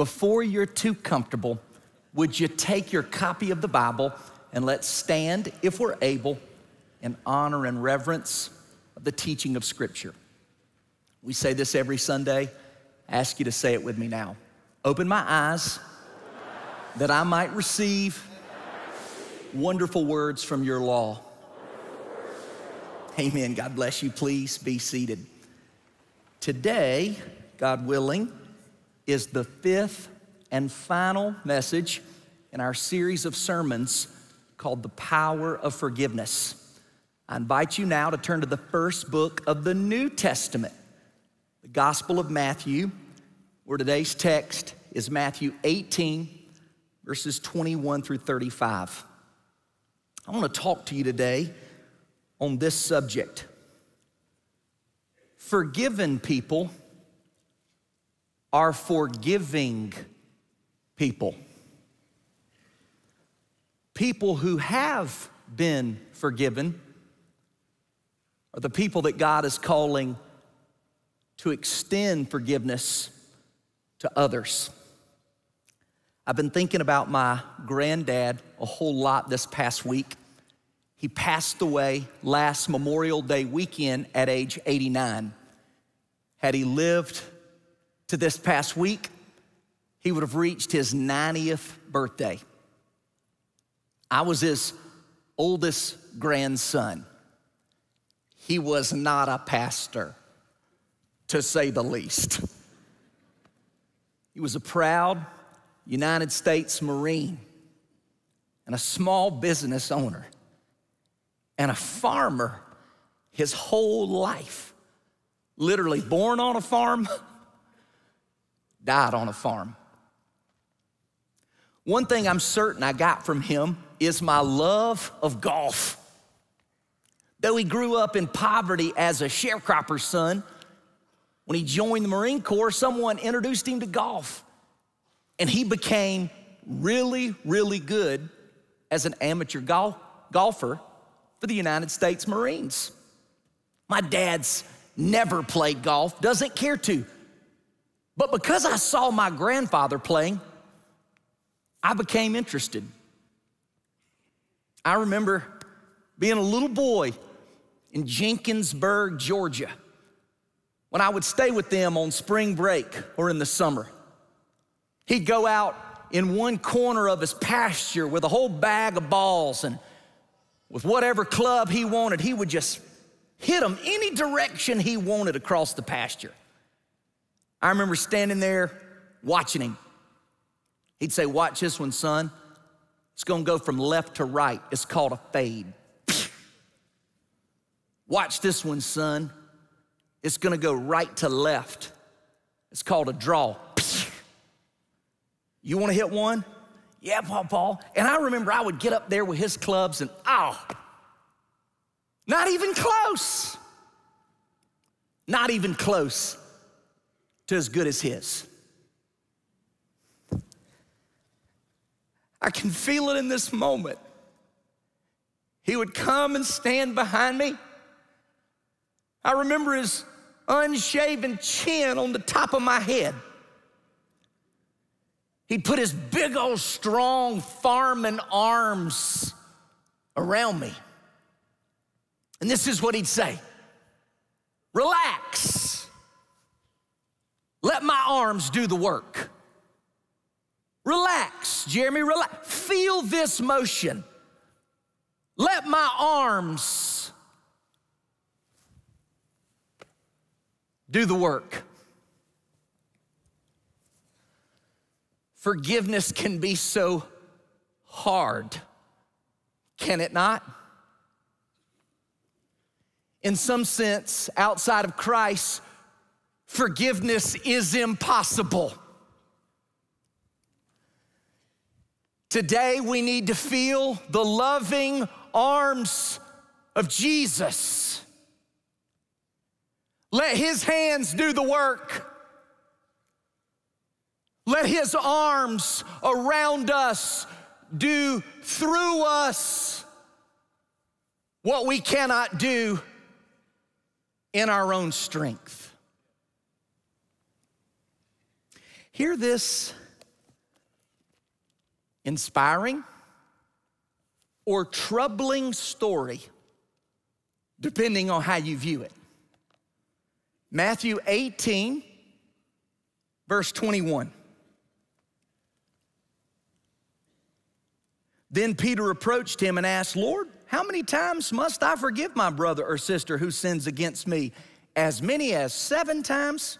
before you're too comfortable, would you take your copy of the Bible and let's stand, if we're able, in honor and reverence of the teaching of Scripture? We say this every Sunday. I ask you to say it with me now. Open my eyes that I might receive wonderful words from your law. Amen. God bless you. Please be seated. Today, God willing, is the fifth and final message in our series of sermons called The Power of Forgiveness. I invite you now to turn to the first book of the New Testament, the Gospel of Matthew, where today's text is Matthew 18, verses 21 through 35. I want to talk to you today on this subject. Forgiven people are forgiving people. People who have been forgiven are the people that God is calling to extend forgiveness to others. I've been thinking about my granddad a whole lot this past week. He passed away last Memorial Day weekend at age 89. Had he lived to this past week, he would have reached his 90th birthday. I was his oldest grandson. He was not a pastor, to say the least. He was a proud United States Marine and a small business owner and a farmer his whole life. Literally born on a farm, died on a farm. One thing I'm certain I got from him is my love of golf. Though he grew up in poverty as a sharecropper's son, when he joined the Marine Corps, someone introduced him to golf. And he became really, really good as an amateur golf, golfer for the United States Marines. My dad's never played golf, doesn't care to. But because I saw my grandfather playing, I became interested. I remember being a little boy in Jenkinsburg, Georgia, when I would stay with them on spring break or in the summer. He'd go out in one corner of his pasture with a whole bag of balls and with whatever club he wanted, he would just hit them any direction he wanted across the pasture. I remember standing there watching him. He'd say, Watch this one, son. It's gonna go from left to right. It's called a fade. Watch this one, son. It's gonna go right to left. It's called a draw. You wanna hit one? Yeah, Paul. Paul. And I remember I would get up there with his clubs and, oh, not even close. Not even close to as good as his. I can feel it in this moment. He would come and stand behind me. I remember his unshaven chin on the top of my head. He'd put his big old strong farming arms around me. And this is what he'd say Relax. Let my arms do the work. Relax, Jeremy, relax. Feel this motion. Let my arms do the work. Forgiveness can be so hard, can it not? In some sense, outside of Christ, forgiveness is impossible. Today, we need to feel the loving arms of Jesus. Let his hands do the work. Let his arms around us do through us what we cannot do in our own strength. Hear this inspiring, or troubling story, depending on how you view it. Matthew 18, verse 21. Then Peter approached him and asked, Lord, how many times must I forgive my brother or sister who sins against me? As many as seven times?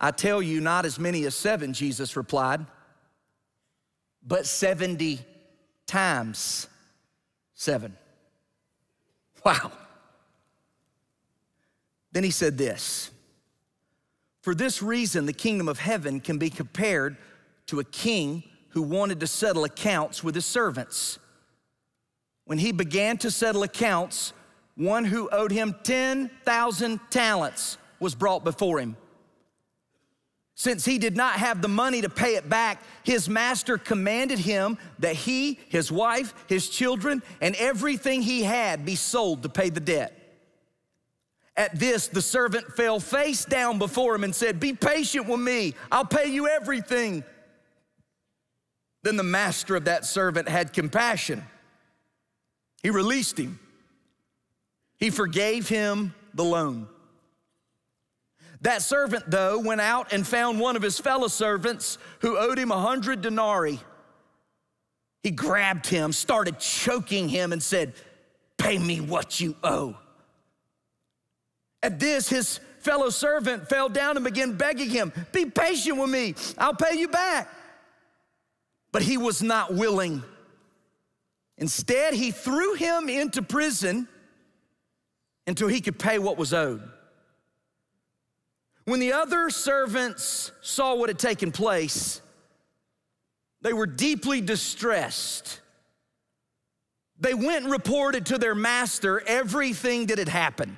I tell you, not as many as seven, Jesus replied, but 70 times seven. Wow. Then he said this For this reason, the kingdom of heaven can be compared to a king who wanted to settle accounts with his servants. When he began to settle accounts, one who owed him 10,000 talents was brought before him. Since he did not have the money to pay it back, his master commanded him that he, his wife, his children, and everything he had be sold to pay the debt. At this, the servant fell face down before him and said, Be patient with me, I'll pay you everything. Then the master of that servant had compassion. He released him, he forgave him the loan. That servant, though, went out and found one of his fellow servants who owed him a hundred denarii. He grabbed him, started choking him, and said, Pay me what you owe. At this, his fellow servant fell down and began begging him, Be patient with me, I'll pay you back. But he was not willing. Instead, he threw him into prison until he could pay what was owed. When the other servants saw what had taken place, they were deeply distressed. They went and reported to their master everything that had happened.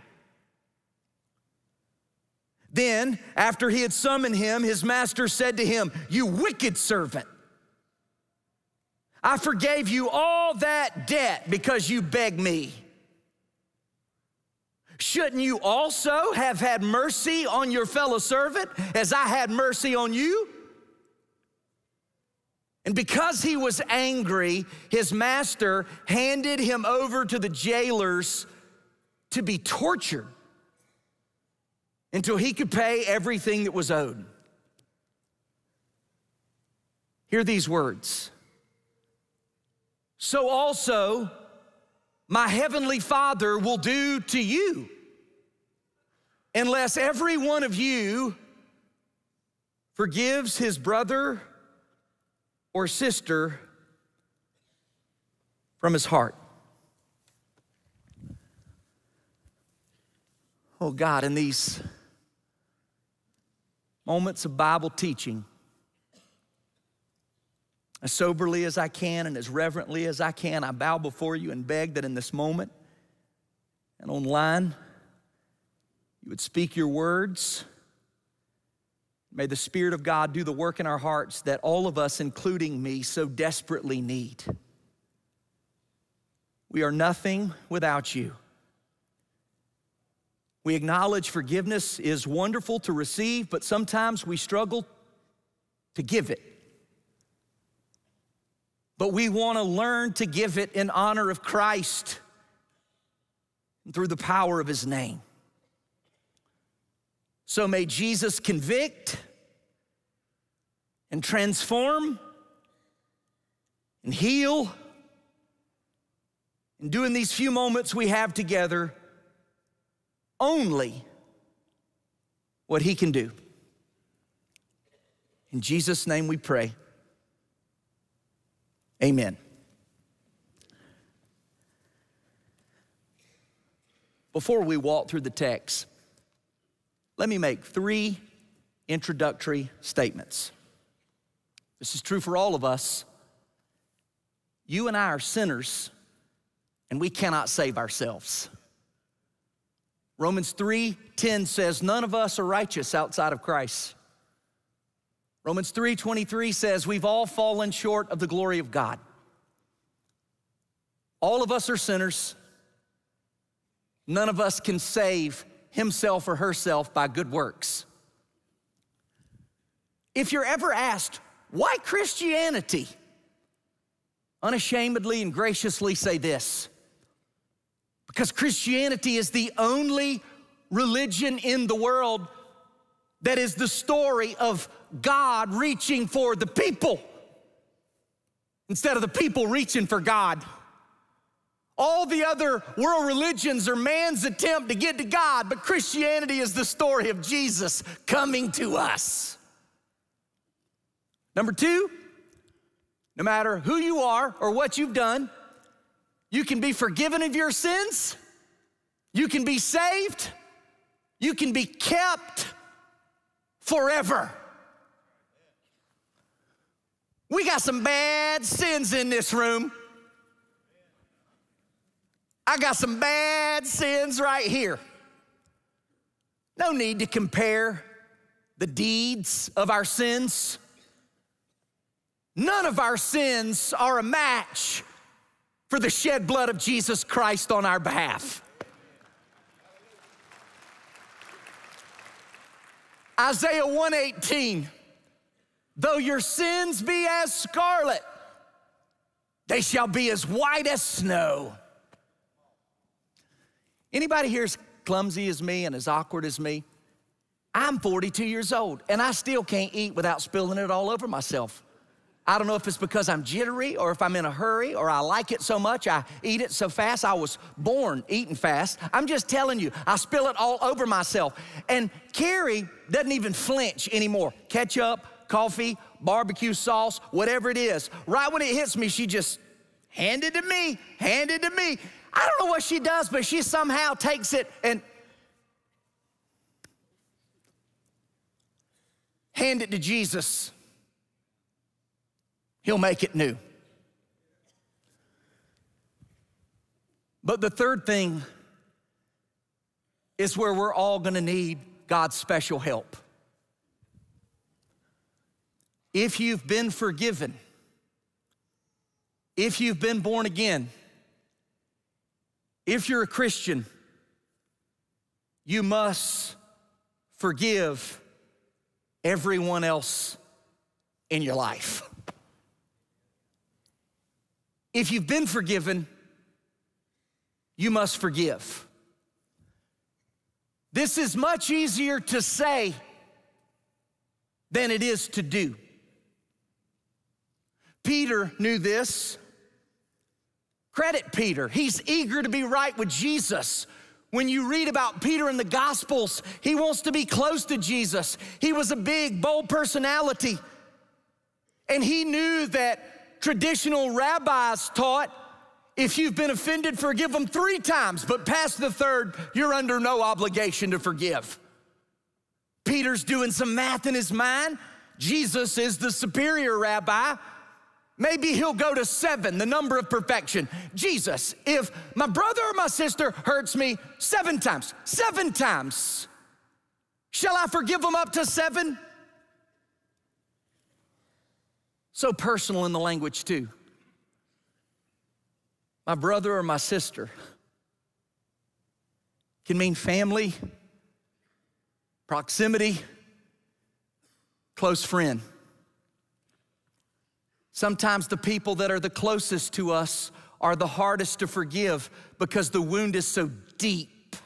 Then, after he had summoned him, his master said to him, You wicked servant. I forgave you all that debt because you begged me. Shouldn't you also have had mercy on your fellow servant as I had mercy on you? And because he was angry, his master handed him over to the jailers to be tortured until he could pay everything that was owed. Hear these words so also my heavenly Father will do to you unless every one of you forgives his brother or sister from his heart. Oh God, in these moments of Bible teaching, as soberly as I can and as reverently as I can, I bow before you and beg that in this moment and online, you would speak your words. May the Spirit of God do the work in our hearts that all of us, including me, so desperately need. We are nothing without you. We acknowledge forgiveness is wonderful to receive, but sometimes we struggle to give it. But we want to learn to give it in honor of Christ and through the power of his name. So may Jesus convict and transform and heal. And doing these few moments we have together, only what he can do. In Jesus' name we pray. Amen. Before we walk through the text, let me make three introductory statements. This is true for all of us. You and I are sinners, and we cannot save ourselves. Romans 3:10 says, None of us are righteous outside of Christ. Romans 3:23 says we've all fallen short of the glory of God. All of us are sinners. None of us can save himself or herself by good works. If you're ever asked, Why Christianity? Unashamedly and graciously say this because Christianity is the only religion in the world that is the story of God reaching for the people instead of the people reaching for God. All the other world religions are man's attempt to get to God, but Christianity is the story of Jesus coming to us. Number two, no matter who you are or what you've done, you can be forgiven of your sins, you can be saved, you can be kept forever. We got some bad sins in this room. I got some bad sins right here. No need to compare the deeds of our sins. None of our sins are a match for the shed blood of Jesus Christ on our behalf. Isaiah 118 Though your sins be as scarlet, they shall be as white as snow. Anybody here as clumsy as me and as awkward as me? I'm 42 years old and I still can't eat without spilling it all over myself. I don't know if it's because I'm jittery or if I'm in a hurry or I like it so much, I eat it so fast. I was born eating fast. I'm just telling you, I spill it all over myself. And Carrie doesn't even flinch anymore. Ketchup, coffee, barbecue sauce, whatever it is. Right when it hits me, she just hand it to me, hand it to me. I don't know what she does, but she somehow takes it and hand it to Jesus. He'll make it new. But the third thing is where we're all gonna need God's special help. If you've been forgiven, if you've been born again, if you're a Christian, you must forgive everyone else in your life. If you've been forgiven, you must forgive. This is much easier to say than it is to do. Peter knew this. Credit Peter. He's eager to be right with Jesus. When you read about Peter in the Gospels, he wants to be close to Jesus. He was a big, bold personality. And he knew that traditional rabbis taught if you've been offended, forgive them three times, but past the third, you're under no obligation to forgive. Peter's doing some math in his mind. Jesus is the superior rabbi. Maybe he'll go to seven, the number of perfection. Jesus, if my brother or my sister hurts me seven times, seven times, shall I forgive them up to seven? So personal in the language, too. My brother or my sister can mean family, proximity, close friend. Sometimes the people that are the closest to us are the hardest to forgive because the wound is so deep.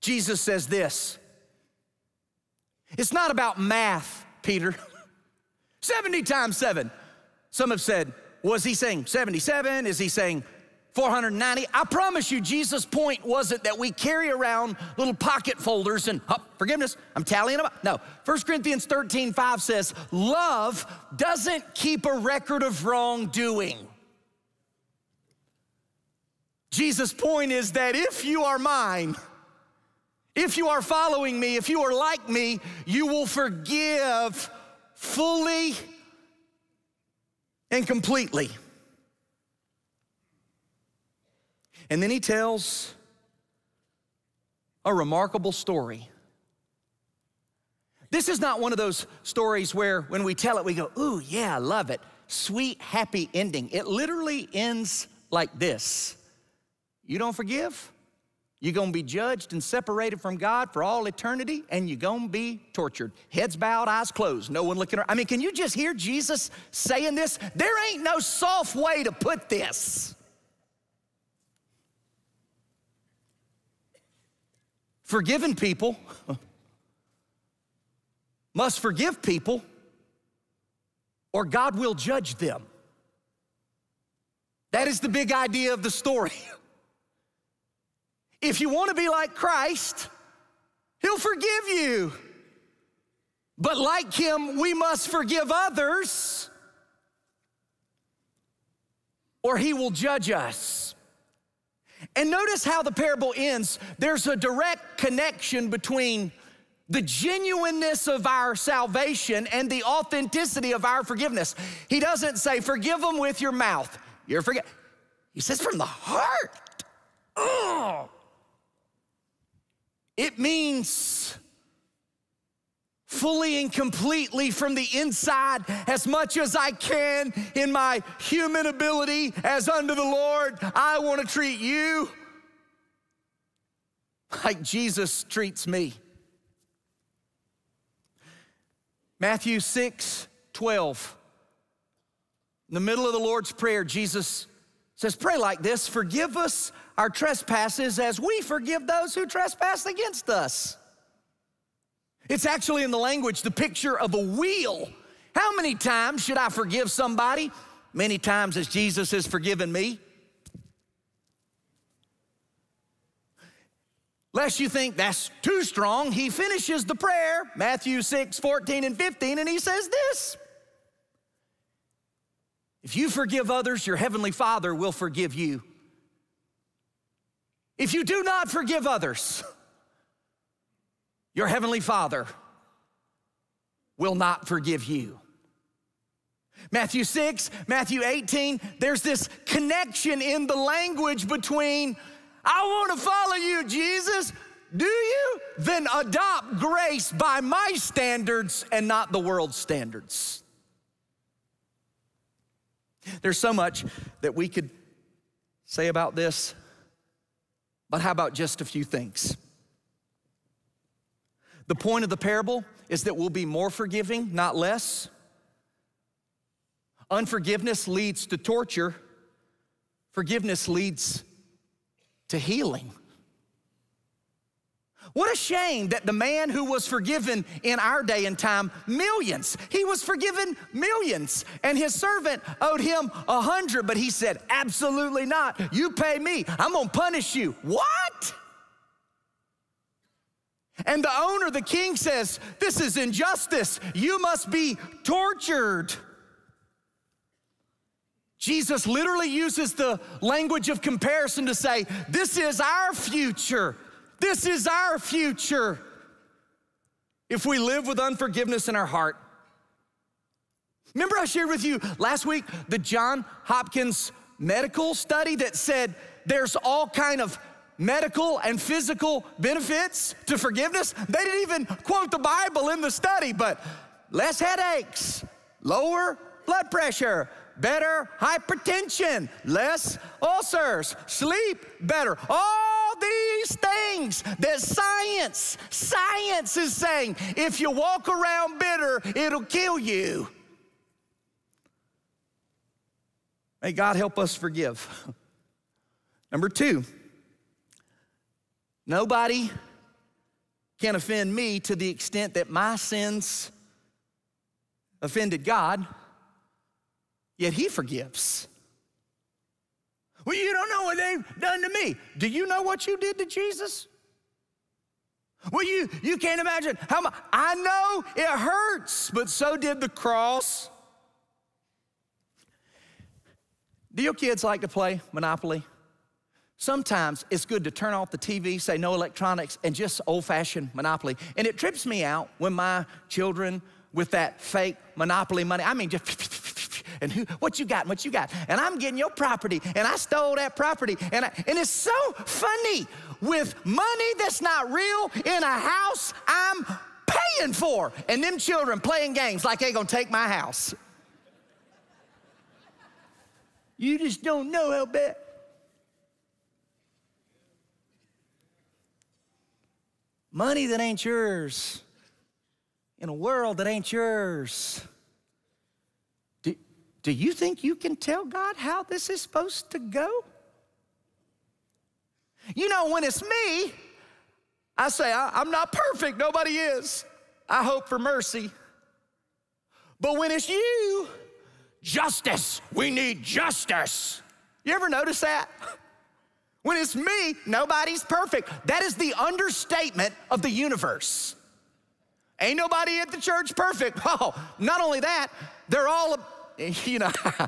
Jesus says this it's not about math, Peter. 70 times seven. Some have said, was he saying 77? Is he saying 490? I promise you, Jesus' point wasn't that we carry around little pocket folders and, oh, forgiveness, I'm tallying them up. No, 1 Corinthians 13, 5 says, love doesn't keep a record of wrongdoing. Jesus' point is that if you are mine, if you are following me, if you are like me, you will forgive fully and completely. And then he tells a remarkable story. This is not one of those stories where when we tell it, we go, Ooh, yeah, I love it. Sweet, happy ending. It literally ends like this You don't forgive? You're gonna be judged and separated from God for all eternity, and you're gonna be tortured. Heads bowed, eyes closed, no one looking around. I mean, can you just hear Jesus saying this? There ain't no soft way to put this. Forgiven people must forgive people, or God will judge them. That is the big idea of the story. If you want to be like Christ, He'll forgive you. But like Him, we must forgive others, or He will judge us. And notice how the parable ends. There's a direct connection between the genuineness of our salvation and the authenticity of our forgiveness. He doesn't say, forgive them with your mouth. You're forget. He says, from the heart. Oh. It means fully and completely from the inside as much as I can in my human ability as unto the Lord. I want to treat you like Jesus treats me. Matthew 6 12. In the middle of the Lord's Prayer, Jesus says, Pray like this Forgive us our trespasses as we forgive those who trespass against us. It's actually in the language the picture of a wheel. How many times should I forgive somebody? Many times as Jesus has forgiven me. Lest you think that's too strong, he finishes the prayer, Matthew 6, 14 and 15, and he says this If you forgive others, your heavenly Father will forgive you. If you do not forgive others, your heavenly Father will not forgive you. Matthew 6, Matthew 18, there's this connection in the language between, I want to follow you, Jesus. Do you? Then adopt grace by my standards and not the world's standards. There's so much that we could say about this, but how about just a few things? The point of the parable is that we'll be more forgiving, not less. Unforgiveness leads to torture, forgiveness leads to healing. What a shame that the man who was forgiven in our day and time millions, he was forgiven millions, and his servant owed him a hundred, but he said, Absolutely not. You pay me, I'm gonna punish you. What? And the owner, the king, says, This is injustice. You must be tortured. Jesus literally uses the language of comparison to say, This is our future. This is our future. If we live with unforgiveness in our heart. Remember, I shared with you last week the John Hopkins medical study that said there's all kind of medical and physical benefits to forgiveness. They didn't even quote the Bible in the study, but less headaches, lower blood pressure, better hypertension, less ulcers, sleep better. All these things that science, science is saying if you walk around bitter, it'll kill you. May God help us forgive. Number two, Nobody can offend me to the extent that my sins offended God, yet He forgives. Well, you don't know what they've done to me. Do you know what you did to Jesus? Well, you, you can't imagine how much. I know it hurts, but so did the cross. Do your kids like to play Monopoly? Sometimes it's good to turn off the TV, say no electronics, and just old fashioned Monopoly. And it trips me out when my children, with that fake Monopoly money, I mean, just, and who, what you got, and what you got, and I'm getting your property, and I stole that property. And, I, and it's so funny with money that's not real in a house I'm paying for, and them children playing games like they gonna take my house. You just don't know how bad. Money that ain't yours, in a world that ain't yours. Do, do you think you can tell God how this is supposed to go? You know, when it's me, I say, I, am not perfect, nobody is. I hope for mercy. But when it's you, justice, we need justice. You ever notice that? When it's me, nobody's perfect. That is the understatement of the universe. Ain't nobody at the church perfect. Oh, not only that, they're all, you know.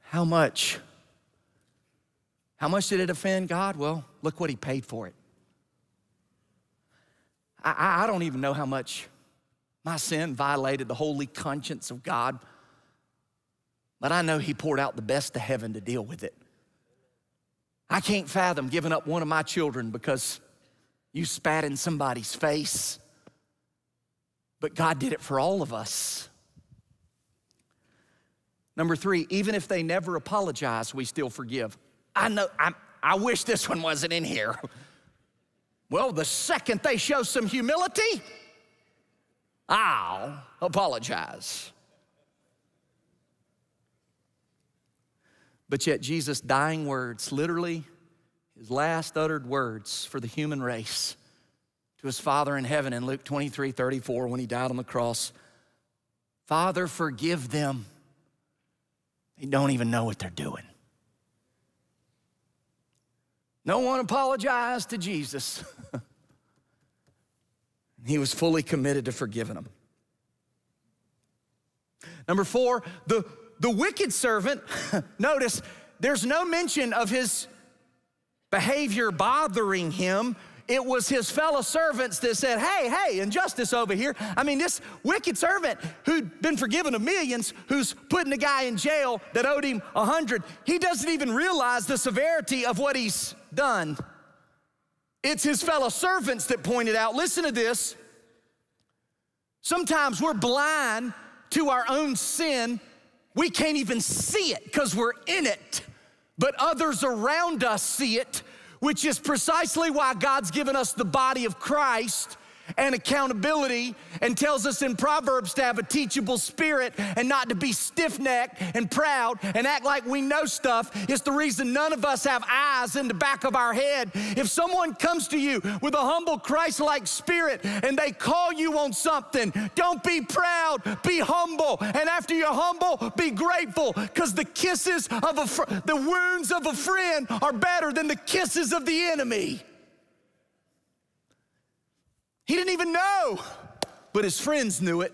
How much? How much did it offend God? Well, look what He paid for it. I, I don't even know how much my sin violated the holy conscience of God, but I know He poured out the best of heaven to deal with it. I can't fathom giving up one of my children because you spat in somebody's face, but God did it for all of us. Number three, even if they never apologize, we still forgive. I know, i I wish this one wasn't in here. Well, the second they show some humility, I'll apologize. But yet, Jesus' dying words, literally his last uttered words for the human race to his Father in heaven in Luke 23 34, when he died on the cross Father, forgive them. They don't even know what they're doing. No one apologized to Jesus. he was fully committed to forgiving them. Number four, the, the wicked servant, notice there's no mention of his behavior bothering him. It was his fellow servants that said, Hey, hey, injustice over here. I mean, this wicked servant who'd been forgiven of millions, who's putting a guy in jail that owed him a hundred, he doesn't even realize the severity of what he's done. It's his fellow servants that pointed out. Listen to this. Sometimes we're blind to our own sin. We can't even see it because we're in it, but others around us see it, which is precisely why God's given us the body of Christ and accountability and tells us in Proverbs to have a teachable spirit and not to be stiff necked and proud and act like we know stuff. It's the reason none of us have eyes in the back of our head. If someone comes to you with a humble Christ like spirit and they call you on something, don't be proud, be humble. And after you're humble, be grateful because the kisses of a fr- the wounds of a friend are better than the kisses of the enemy. He didn't even know, but his friends knew it.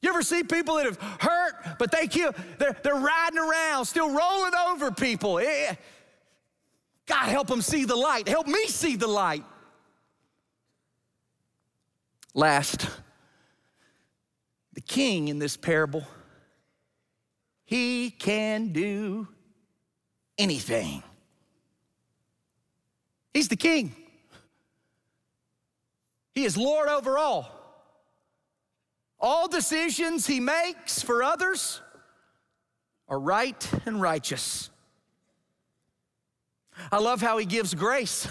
You ever see people that have hurt, but they kill, they're, they're riding around, still rolling over people. Eh, God help them see the light. Help me see the light. Last, the king in this parable, he can do anything. He's the king. He is Lord over all. All decisions he makes for others are right and righteous. I love how he gives grace.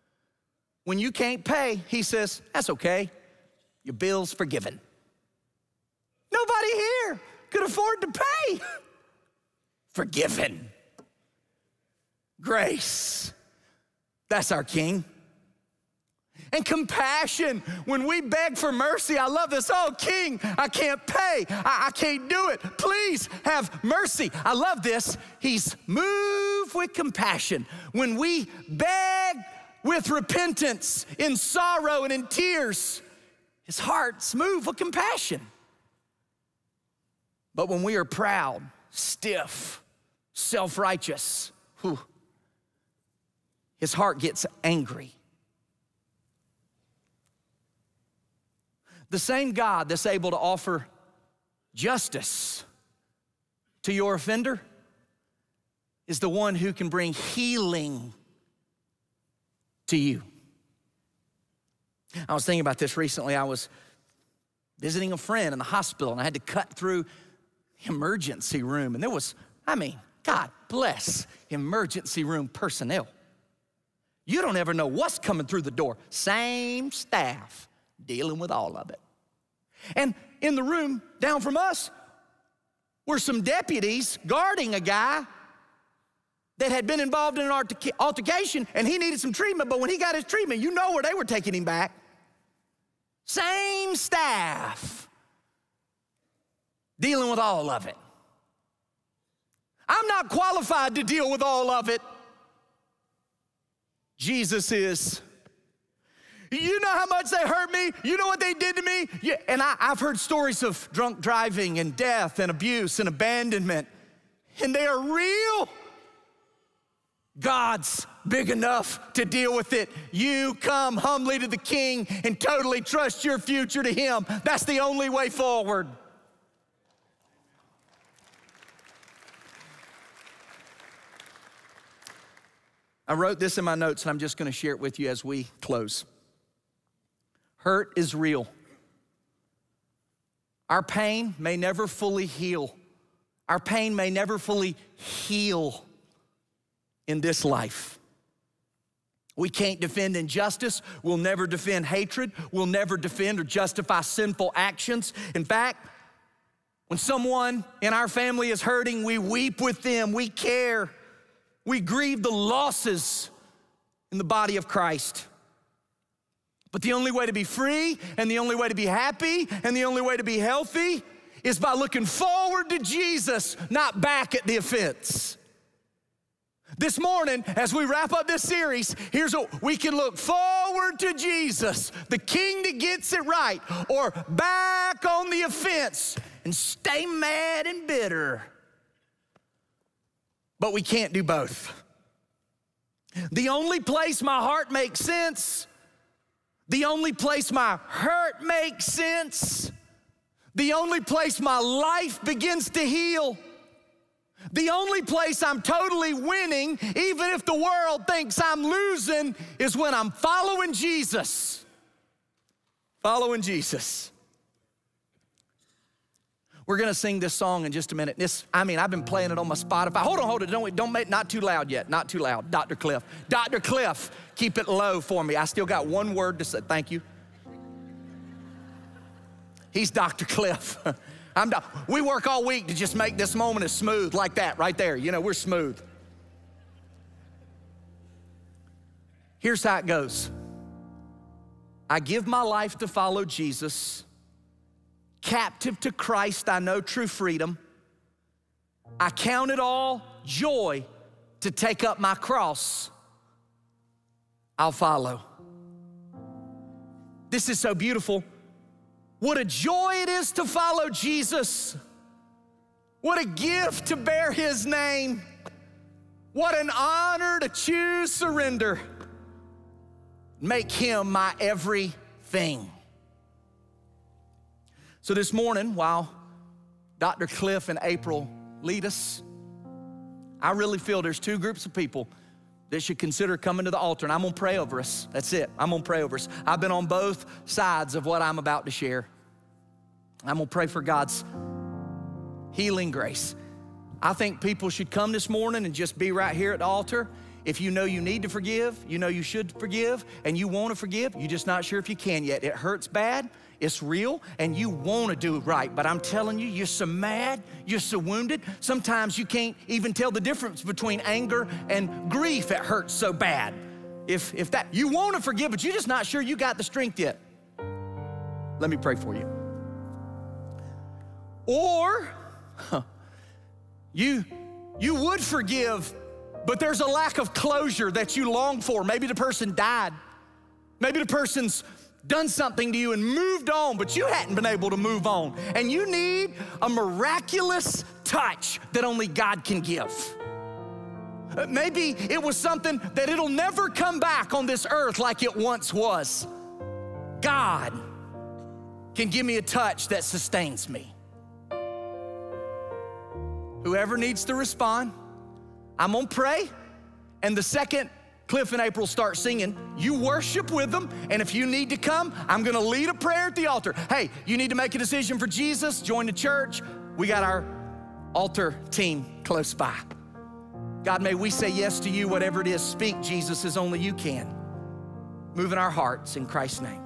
when you can't pay, he says, That's okay, your bill's forgiven. Nobody here could afford to pay. forgiven. Grace. That's our king and compassion. When we beg for mercy, I love this. Oh, King, I can't pay. I, I can't do it. Please have mercy. I love this. He's moved with compassion. When we beg with repentance, in sorrow and in tears, his heart's moved with compassion. But when we are proud, stiff, self righteous, his heart gets angry. The same God that's able to offer justice to your offender is the one who can bring healing to you. I was thinking about this recently. I was visiting a friend in the hospital and I had to cut through the emergency room. And there was, I mean, God, bless emergency room personnel. You don't ever know what's coming through the door. Same staff dealing with all of it. And in the room down from us were some deputies guarding a guy that had been involved in an altercation and he needed some treatment, but when he got his treatment, you know where they were taking him back. Same staff dealing with all of it. I'm not qualified to deal with all of it. Jesus is. You know how much they hurt me? You know what they did to me? Yeah, and I, I've heard stories of drunk driving and death and abuse and abandonment, and they are real. God's big enough to deal with it. You come humbly to the King and totally trust your future to Him. That's the only way forward. I wrote this in my notes and I'm just going to share it with you as we close. Hurt is real. Our pain may never fully heal. Our pain may never fully heal in this life. We can't defend injustice. We'll never defend hatred. We'll never defend or justify sinful actions. In fact, when someone in our family is hurting, we weep with them, we care. We grieve the losses in the body of Christ. But the only way to be free and the only way to be happy and the only way to be healthy is by looking forward to Jesus, not back at the offense. This morning, as we wrap up this series, here's what we can look forward to Jesus, the King that gets it right, or back on the offense and stay mad and bitter but we can't do both. The only place my heart makes sense, the only place my hurt makes sense, the only place my life begins to heal, the only place I'm totally winning, even if the world thinks I'm losing, is when I'm following Jesus. Following Jesus. We're gonna sing this song in just a minute. This, I mean, I've been playing it on my Spotify. Hold on, hold it. Don't, don't make not too loud yet. Not too loud. Dr. Cliff. Dr. Cliff, keep it low for me. I still got one word to say. Thank you. He's Dr. Cliff. I'm do- we work all week to just make this moment as smooth like that, right there. You know, we're smooth. Here's how it goes I give my life to follow Jesus captive to Christ, I know true freedom. I count it all joy to take up my cross. I'll follow. This is so beautiful. What a joy it is to follow Jesus. What a gift to bear his name. What an honor to choose surrender. Make him my everything. So this morning, while Dr. Cliff and April lead us, I really feel there's two groups of people that should consider coming to the altar, and I'm gonna pray over us. That's it. I'm gonna pray over us. I've been on both sides of what I'm about to share. I'm gonna pray for God's healing grace. I think people should come this morning and just be right here at the altar. If you know you need to forgive, you know you should forgive, and you wanna forgive, you're just not sure if you can yet. It hurts bad it's real and you want to do it right, but I'm telling you, you're so mad, you're so wounded. Sometimes you can't even tell the difference between anger and grief. It hurts so bad. If, if that, you want to forgive, but you're just not sure you got the strength yet. Let me pray for you. Or huh, you, you would forgive, but there's a lack of closure that you long for. Maybe the person died. Maybe the person's done something to you and moved on, but you hadn't been able to move on. And you need a miraculous touch that only God can give. Uh, maybe it was something that it'll never come back on this earth like it once was. God can give me a touch that sustains me. Whoever needs to respond, I'm gonna pray. And the second Cliff and April start singing, you worship with them. And if you need to come, I'm gonna lead a prayer at the altar. Hey, you need to make a decision for Jesus, join the church. We got our altar team close by. God, may we say yes to you, whatever it is. Speak, Jesus, as only you can. Move in our hearts in Christ's name.